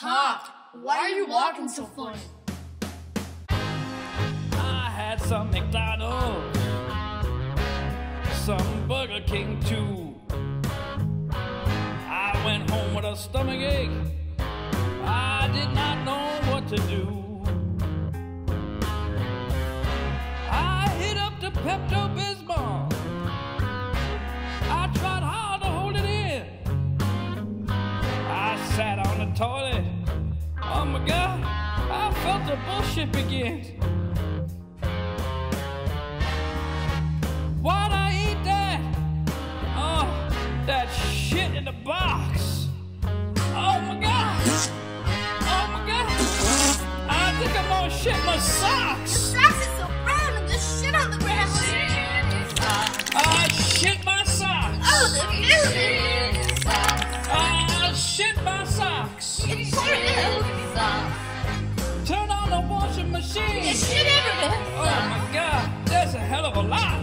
Pop, why are you walking so funny? I had some McDonald's, some Burger King too. I went home with a stomach ache. I did not know what to do. I hit up the Pepto Bismol. I tried hard to hold it in. I sat on the toilet. Oh my God, I felt the bullshit begin. Why'd I eat that? Oh, that shit in the box. Oh my god. Oh my god. I think I'm gonna shit my socks. Socks is so brown and just shit on the ground. I shit my socks. Oh, the. I shit my socks. It's out. Turn on the washing machine. It's shit everywhere. Oh my god, that's a hell of a lot.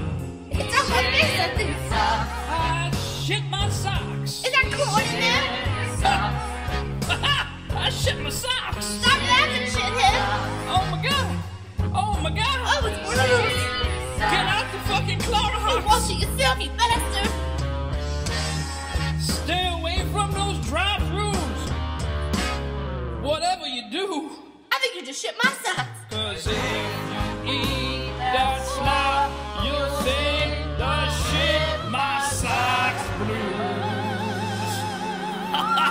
It's on my face, I think. I shit my socks. Is that corn in there? I shit my socks. Stop laughing, shithead. Oh my god. Oh my god. Oh, it's gross. Get out the fucking Oh, Clorox! wash it yourself, you You just shit my socks. cause if you eat that slop, you'll say the shit my socks blues.